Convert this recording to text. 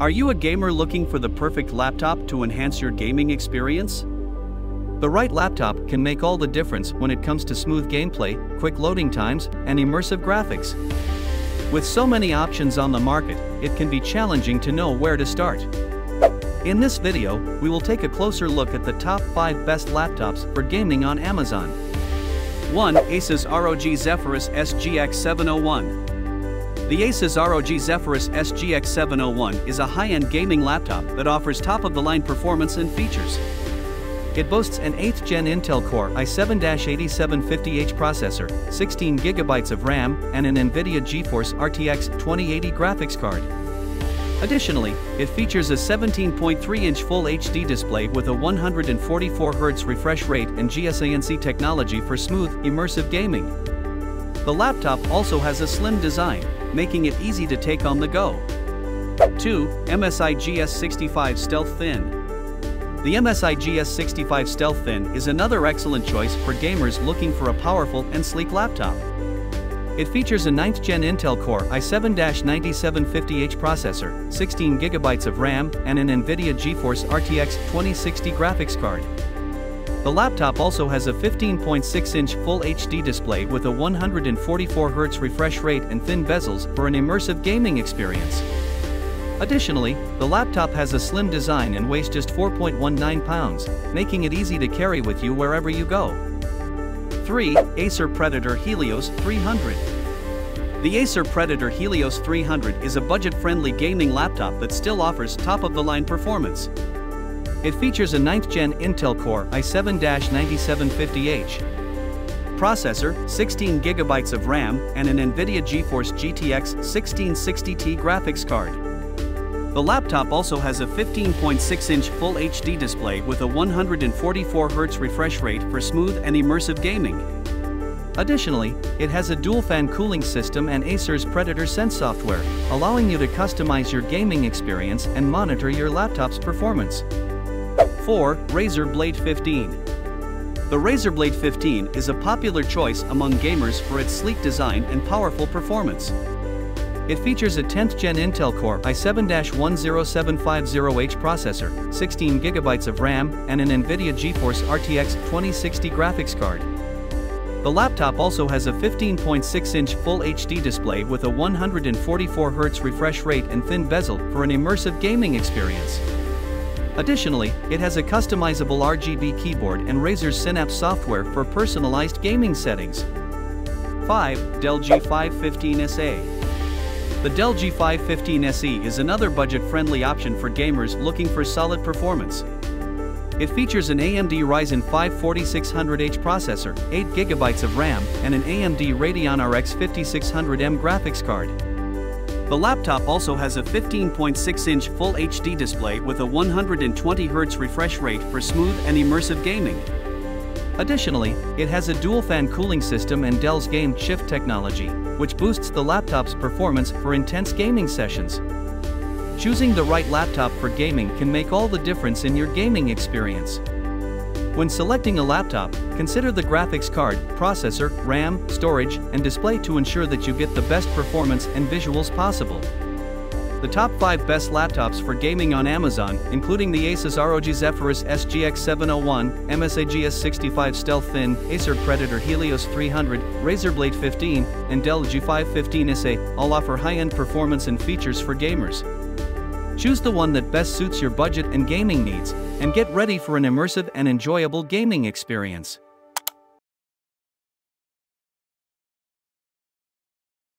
Are you a gamer looking for the perfect laptop to enhance your gaming experience? The right laptop can make all the difference when it comes to smooth gameplay, quick loading times, and immersive graphics. With so many options on the market, it can be challenging to know where to start. In this video, we will take a closer look at the top 5 best laptops for gaming on Amazon. 1. Asus ROG Zephyrus SGX 701 the Asus ROG Zephyrus SGX 701 is a high-end gaming laptop that offers top-of-the-line performance and features. It boasts an 8th gen Intel Core i7-8750H processor, 16GB of RAM, and an NVIDIA GeForce RTX 2080 graphics card. Additionally, it features a 17.3-inch Full HD display with a 144Hz refresh rate and G-SYNC technology for smooth, immersive gaming. The laptop also has a slim design, making it easy to take on the go. 2. MSI GS65 Stealth Thin The MSI GS65 Stealth Thin is another excellent choice for gamers looking for a powerful and sleek laptop. It features a 9th gen Intel Core i7-9750H processor, 16GB of RAM, and an NVIDIA GeForce RTX 2060 graphics card. The laptop also has a 15.6-inch Full HD display with a 144Hz refresh rate and thin bezels for an immersive gaming experience. Additionally, the laptop has a slim design and weighs just 4.19 pounds, making it easy to carry with you wherever you go. 3. Acer Predator Helios 300 The Acer Predator Helios 300 is a budget-friendly gaming laptop that still offers top-of-the-line performance. It features a 9th gen Intel Core i7-9750H processor, 16GB of RAM, and an NVIDIA GeForce GTX 1660T graphics card. The laptop also has a 15.6-inch Full HD display with a 144Hz refresh rate for smooth and immersive gaming. Additionally, it has a dual-fan cooling system and Acer's Predator Sense software, allowing you to customize your gaming experience and monitor your laptop's performance. 4. Razer Blade 15 The Razer Blade 15 is a popular choice among gamers for its sleek design and powerful performance. It features a 10th gen Intel Core i7-10750H processor, 16GB of RAM, and an NVIDIA GeForce RTX 2060 graphics card. The laptop also has a 15.6-inch Full HD display with a 144Hz refresh rate and thin bezel for an immersive gaming experience. Additionally, it has a customizable RGB keyboard and Razer's Synapse software for personalized gaming settings. 5. Dell G515SA The Dell G515SE is another budget-friendly option for gamers looking for solid performance. It features an AMD Ryzen 5 4600H processor, 8GB of RAM, and an AMD Radeon RX 5600M graphics card. The laptop also has a 15.6-inch Full HD display with a 120Hz refresh rate for smooth and immersive gaming. Additionally, it has a dual-fan cooling system and Dell's Game Shift technology, which boosts the laptop's performance for intense gaming sessions. Choosing the right laptop for gaming can make all the difference in your gaming experience. When selecting a laptop, consider the graphics card, processor, RAM, storage, and display to ensure that you get the best performance and visuals possible. The top 5 best laptops for gaming on Amazon, including the Asus ROG Zephyrus SGX 701, MSI GS65 Stealth Thin, Acer Predator Helios 300, Razer Blade 15, and Dell G515SA, all offer high-end performance and features for gamers. Choose the one that best suits your budget and gaming needs, and get ready for an immersive and enjoyable gaming experience.